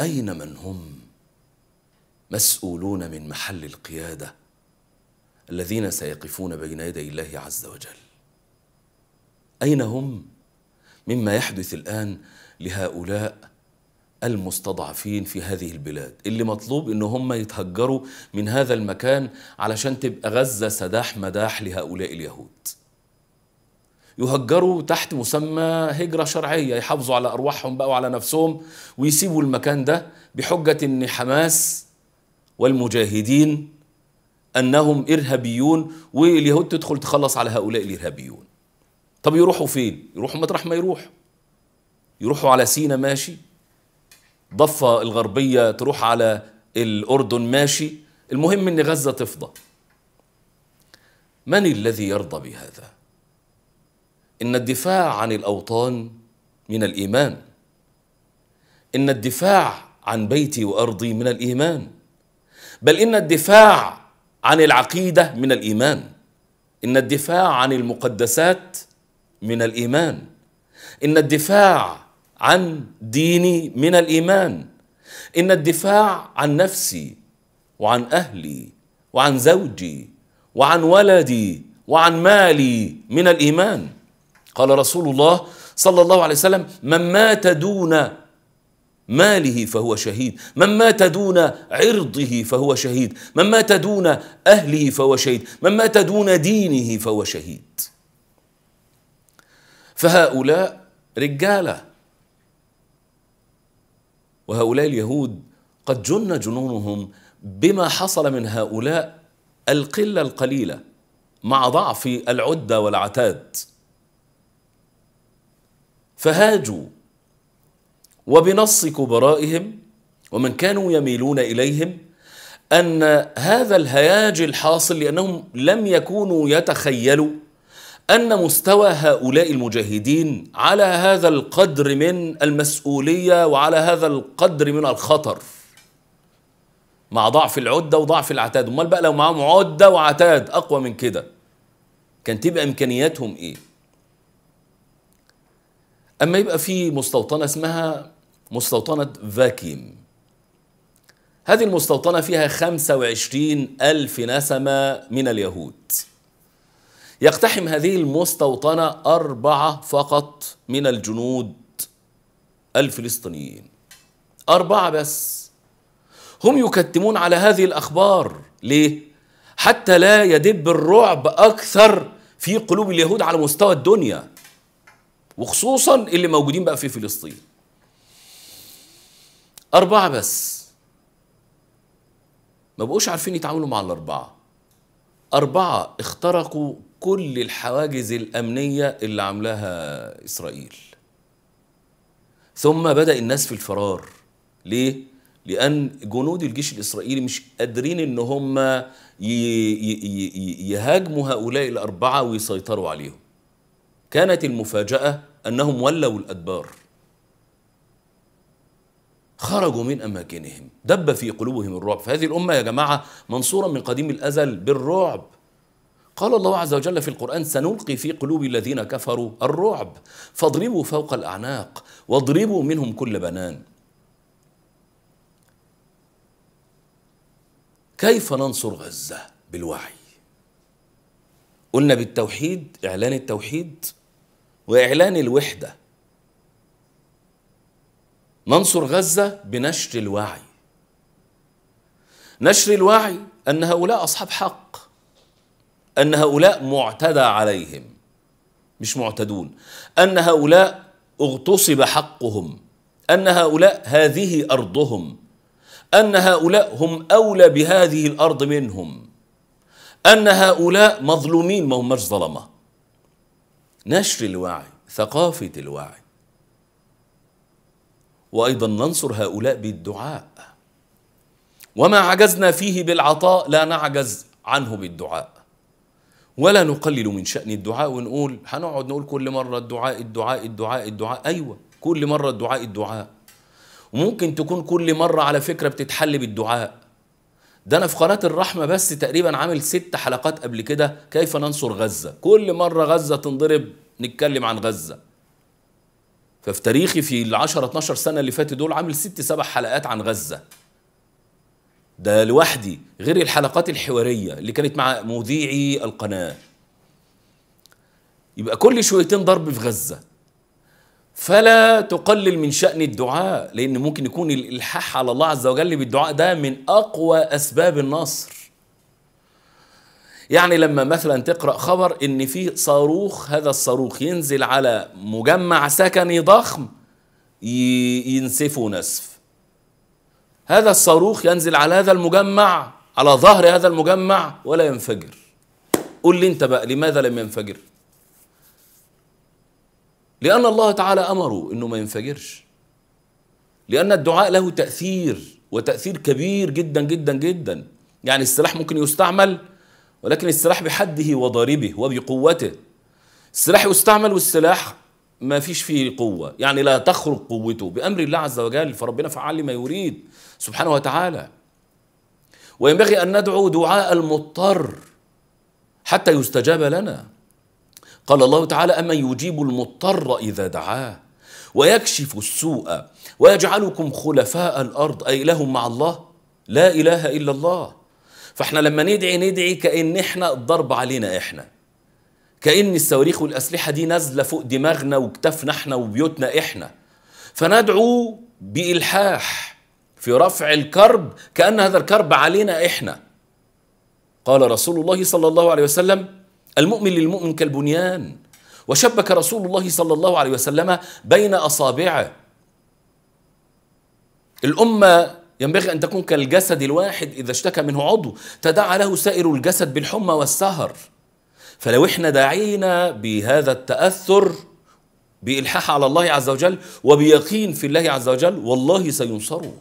أين من هم مسؤولون من محل القيادة الذين سيقفون بين يدي الله عز وجل؟ أين هم مما يحدث الآن لهؤلاء المستضعفين في هذه البلاد؟ اللي مطلوب إن هم يتهجروا من هذا المكان علشان تبقى غزة سداح مداح لهؤلاء اليهود. يهجروا تحت مسمى هجرة شرعية يحافظوا على أرواحهم بقى وعلى نفسهم ويسيبوا المكان ده بحجة أن حماس والمجاهدين أنهم إرهابيون واليهود تدخل تخلص على هؤلاء الإرهابيون. طب يروحوا فين؟ يروحوا مطرح ما يروحوا يروحوا على سينا ماشي. ضفة الغربية تروح على الأردن ماشي. المهم أن غزة تفضى. من الذي يرضى بهذا؟ إن الدفاع عن الأوطان من الإيمان. إن الدفاع عن بيتي وأرضي من الإيمان. بل إن الدفاع عن العقيدة من الإيمان. إن الدفاع عن المقدسات من الإيمان. إن الدفاع عن ديني من الإيمان. إن الدفاع عن نفسي وعن أهلي وعن زوجي وعن ولدي وعن مالي من الإيمان. قال رسول الله صلى الله عليه وسلم من مات دون ماله فهو شهيد من مات دون عرضه فهو شهيد من مات دون أهله فهو شهيد من مات دون دينه فهو شهيد. فهؤلاء رجالة وهؤلاء اليهود قد جن جنونهم بما حصل من هؤلاء القلة القليلة مع ضعف العدة والعتاد. فهاجوا وبنص كبرائهم ومن كانوا يميلون إليهم أن هذا الهياج الحاصل لأنهم لم يكونوا يتخيلوا أن مستوى هؤلاء المجاهدين على هذا القدر من المسؤولية وعلى هذا القدر من الخطر مع ضعف العدة وضعف العتاد أمال بقى لو معاهم عدة وعتاد أقوى من كده. كان تبقى إمكانياتهم إيه؟ أما يبقى في مستوطنة اسمها مستوطنة فاكيم. هذه المستوطنة فيها 25 ألف نسمة من اليهود. يقتحم هذه المستوطنة أربعة فقط من الجنود الفلسطينيين. أربعة بس. هم يكتمون على هذه الأخبار. ليه؟ حتى لا يدب الرعب أكثر في قلوب اليهود على مستوى الدنيا. وخصوصا اللي موجودين بقى في فلسطين. أربعة بس. ما بقوش عارفين يتعاملوا مع الأربعة. أربعة اخترقوا كل الحواجز الأمنية اللي عاملاها إسرائيل. ثم بدأ الناس في الفرار. ليه؟ لأن جنود الجيش الإسرائيلي مش قادرين إن هم يهاجموا هؤلاء الأربعة ويسيطروا عليهم. كانت المفاجأة أنهم ولوا الأدبار. خرجوا من أماكنهم. دب في قلوبهم الرعب. فهذه الأمة يا جماعة منصورة من قديم الأزل بالرعب. قال الله عز وجل في القرآن سنلقي في قلوب الذين كفروا الرعب. فاضربوا فوق الأعناق واضربوا منهم كل بنان. كيف ننصر غزة بالوعي قلنا بالتوحيد إعلان التوحيد. وإعلان الوحدة. ننصر غزة بنشر الوعي. نشر الوعي أن هؤلاء أصحاب حق أن هؤلاء معتدى عليهم مش معتدون. أن هؤلاء اغتصب حقهم أن هؤلاء هذه أرضهم أن هؤلاء هم أولى بهذه الأرض منهم أن هؤلاء مظلومين ما هماش ظلمة. نشر الوعي ثقافة الوعي. وأيضا ننصر هؤلاء بالدعاء. وما عجزنا فيه بالعطاء لا نعجز عنه بالدعاء. ولا نقلل من شأن الدعاء ونقول هنقعد نقول كل مرة الدعاء الدعاء الدعاء الدعاء. أيوة كل مرة الدعاء الدعاء. وممكن تكون كل مرة على فكرة بتتحل بالدعاء. ده أنا في قناة الرحمة بس تقريبا عامل ست حلقات قبل كده كيف ننصر غزة؟ كل مرة غزة تنضرب نتكلم عن غزة. ففي تاريخي في ال 10 12 سنة اللي فاتوا دول عامل ست سبع حلقات عن غزة. ده لوحدي غير الحلقات الحوارية اللي كانت مع مذيعي القناة. يبقى كل شويتين ضرب في غزة. فلا تقلل من شأن الدعاء لأن ممكن يكون الإلحاح على الله عز وجل بالدعاء ده من أقوى أسباب النصر. يعني لما مثلا تقرأ خبر إن في صاروخ هذا الصاروخ ينزل على مجمع سكني ضخم ينسفه نسف. هذا الصاروخ ينزل على هذا المجمع على ظهر هذا المجمع ولا ينفجر. قل لي أنت بقى لماذا لم ينفجر؟ لأن الله تعالى أمره أنه ما ينفجرش. لأن الدعاء له تأثير وتأثير كبير جدا جدا جدا. يعني السلاح ممكن يستعمل ولكن السلاح بحده وضاربه وبقوته. السلاح يستعمل والسلاح ما فيش فيه قوة. يعني لا تخرق قوته. بأمر الله عز وجل فربنا فعل لما يريد سبحانه وتعالى. وينبغي أن ندعو دعاء المضطر حتى يستجاب لنا. قال الله تعالى أما يجيب المضطر إذا دعاه ويكشف السوء ويجعلكم خلفاء الأرض أي لهم مع الله لا إله إلا الله. فإحنا لما ندعي ندعي كأن إحنا الضرب علينا إحنا كأن الصواريخ والأسلحة دي نازلة فوق دماغنا وكتفنا إحنا وبيوتنا إحنا. فندعو بإلحاح في رفع الكرب كأن هذا الكرب علينا إحنا. قال رسول الله صلى الله عليه وسلم المؤمن للمؤمن كالبنيان. وشبك رسول الله صلى الله عليه وسلم بين أصابعه. الأمة ينبغي أن تكون كالجسد الواحد إذا اشتكى منه عضو تداعى له سائر الجسد بالحمى والسهر. فلو إحنا داعينا بهذا التأثر بإلحاح على الله عز وجل وبيقين في الله عز وجل والله سينصروا